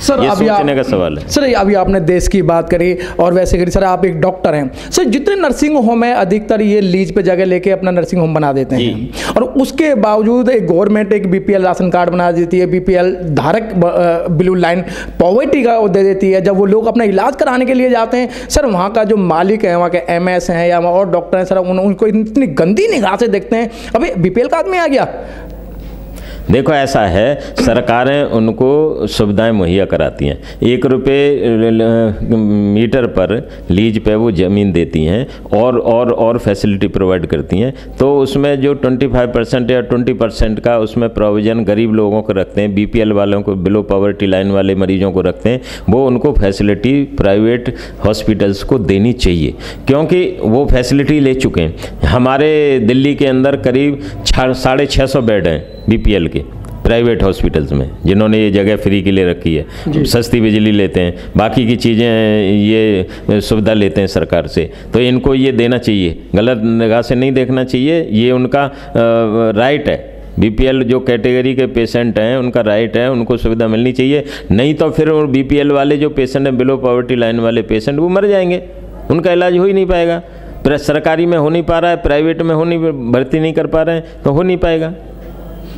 Sir ये अभी सोचने का सवाल है। सर अभी आपने देश की बात करी और वैसे करी। सर आप एक डॉक्टर हैं। सर जितने नर्सिंग होम है अधिकतर ये लीज पे जगह लेके अपना नर्सिंग होम बना देते हैं। और उसके बावजूद एक गवर्नमेंट एक बीपीएल राशन कार्ड बना देती है। बीपीएल धारक ब्लू लाइन पॉवर्टी का दे देती है। जब वो लोग अपना इलाज कराने के लिए जाते हैं सर वहाँ का जो मालिक है वहाँ के एम हैं या और डॉक्टर हैं सर उन, उनको इतनी गंदी निगाह से देखते हैं। अभी बीपीएल का आदमी आ गया। देखो ऐसा है, सरकारें उनको सुविधाएँ मुहैया कराती हैं। एक रुपये मीटर पर लीज पे वो ज़मीन देती हैं और और और फैसिलिटी प्रोवाइड करती हैं। तो उसमें जो 25 परसेंट या 20 परसेंट का उसमें प्रोविज़न गरीब लोगों को रखते हैं, बीपीएल वालों को, बिलो पॉवर्टी लाइन वाले मरीजों को रखते हैं, वो उनको फैसिलिटी प्राइवेट हॉस्पिटल्स को देनी चाहिए। क्योंकि वो फैसिलिटी ले चुके हैं। हमारे दिल्ली के अंदर करीब साढ़े छः सौ बेड हैं। बीपीएल के प्राइवेट हॉस्पिटल्स में जिन्होंने ये जगह फ्री के लिए रखी है। सस्ती बिजली लेते हैं बाकी की चीज़ें ये सुविधा लेते हैं सरकार से। तो इनको ये देना चाहिए गलत निगाह से नहीं देखना चाहिए ये उनका राइट है। बीपीएल जो कैटेगरी के पेशेंट हैं उनका राइट है उनको सुविधा मिलनी चाहिए। नहीं तो फिर बीपीएल वाले जो पेशेंट हैं बिलो पॉवर्टी लाइन वाले पेशेंट वो मर जाएँगे। उनका इलाज हो ही नहीं पाएगा। सरकारी में हो नहीं पा रहा है प्राइवेट में हो नहीं भर्ती नहीं कर पा रहे हैं तो हो नहीं पाएगा।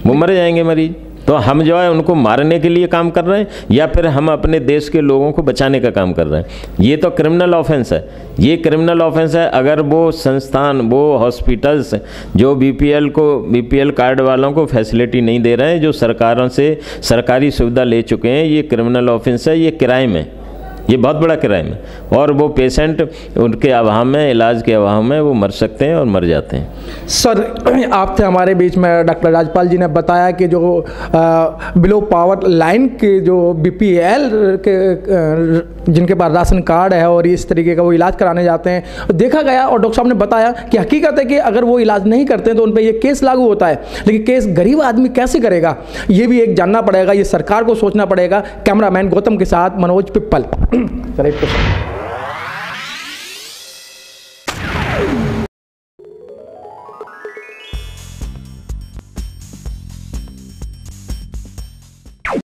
वो मर जाएँगे मरीज़। तो हम जो है उनको मारने के लिए काम कर रहे हैं या फिर हम अपने देश के लोगों को बचाने का काम कर रहे हैं। ये तो क्रिमिनल ऑफेंस है। ये क्रिमिनल ऑफेंस है। अगर वो संस्थान, वो हॉस्पिटल्स जो बीपीएल को बीपीएल कार्ड वालों को फैसिलिटी नहीं दे रहे हैं, जो सरकारों से सरकारी सुविधा ले चुके हैं, ये क्रिमिनल ऑफेंस है, ये क्राइम है। ये बहुत बड़ा क्राइम है। और वो पेशेंट, उनके अभाव में, इलाज के अभाव में वो मर सकते हैं और मर जाते हैं। सर, आप थे हमारे बीच में, डॉक्टर राजपाल जी ने बताया कि जो बिलो पावर लाइन के जो बीपीएल के जिनके पास राशन कार्ड है और इस तरीके का वो इलाज कराने जाते हैं तो देखा गया और डॉक्टर साहब ने बताया कि हकीकत है कि अगर वो इलाज नहीं करते तो उन पर यह केस लागू होता है। लेकिन केस गरीब आदमी कैसे करेगा? ये भी एक जानना पड़ेगा, ये सरकार को सोचना पड़ेगा। कैमरामैन गौतम के साथ मनोज पिप्पल। सर एक